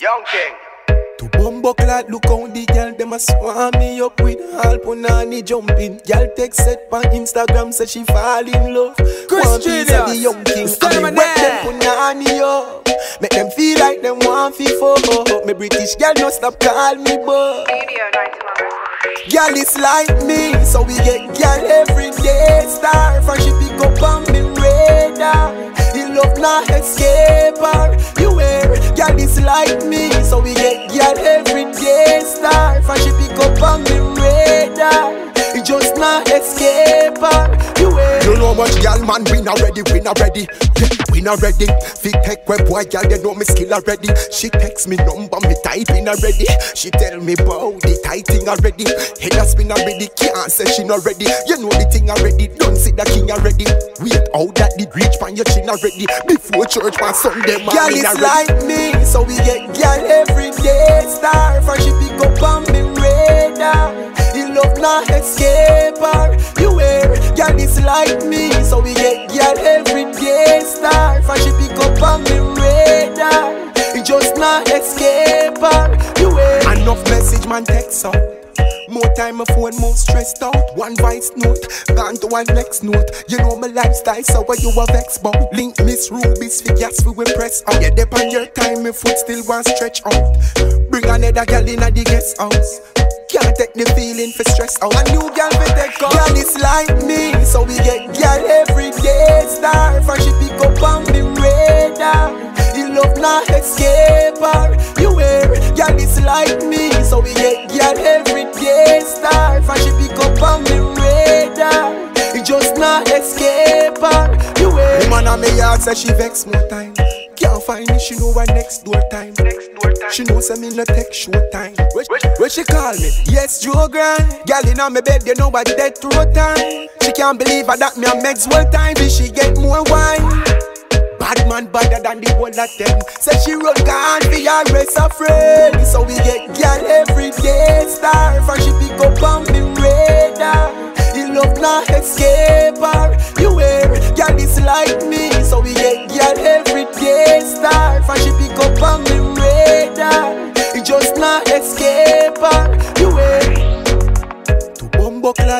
Young King. To bumbo clad, look how the girl them a swarm me up with all punani jumping. Girl text set on Instagram say she fall in love. Chris One the young king. Stand And up me wet there. them punani up. Make them feel like them want fi fuck. Me British girl no stop call me boy. Studio 91 Girl is like me, so we get girl every day. Star from she pick up on me radar. You love not escape like me, so we get girl every day. Star from she pick up on me radar. You just not escape her. You wear. You know much gal man, we not ready, we not ready. Yeah, we not ready. Fi take web boy gal, they know me skill already. She text me number, me type in already. She tell me bout the tight thing already. Head a spin already, can't say she not ready. You know the thing already, don't see the king already. Wait, out that did reach pan your chin already. Before church on Sunday Girl is already. like me, so we get girl every day. Star from she pick up on me radar. You love not escape her. You wear girl is like me, so we get girl every day. Star from she pick up on me radar. You just not escape her. You wear enough message man text up. Time my phone more stressed out. One voice note, gone to one next note. You know my lifestyle, so what you a vex about? Link Miss Ruby's figures we will press out. Yeah, dep on your time, my foot still want stretch out. Bring another girl in at the guest house. Can't take the feeling for stress out. A new girl for take out. Girl is like me, so we get girl every day. Star from she pick up on the radar. You love not escape her. You wear girl is like me, so we get girl every on me yard say she vex more time. Can't find me, she know her next door time. Next door time. She know I'm in no take short time. Where, where she call me? Yes, Joe Grand. Girl on me bed, you know what dead through time. She can't believe her that me a makes one time. If she get more wine. Bad man better than the whole of them. Say she run can be a her friend. So we get girl every day. Star from she pick up on the radar. You love not escape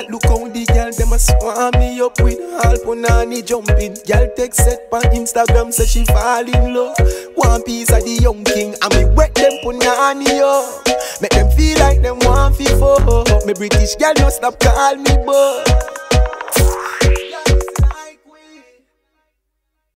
look how the girl them a swarm me up with all punani jumping. Girl text set on Instagram say she fall in love. One piece of the young king and me wet them punani up. Make them feel like them want fi fuck. Me British girl no stop call me boy.